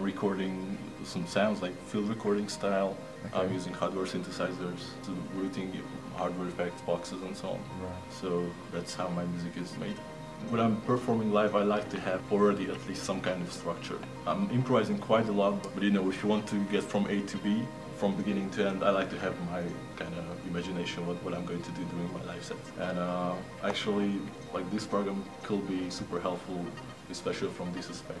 I'm recording some sounds like field recording style. I'm using hardware synthesizers, to routing hardware effects boxes and so on. Right. So that's how my music is made. When I'm performing live, I like to have already at least some kind of structure. I'm improvising quite a lot, but you know, if you want to get from A to B, from beginning to end, I like to have my kind of imagination what, what I'm going to do during my live set. And uh, actually, like this program could be super helpful, especially from this aspect.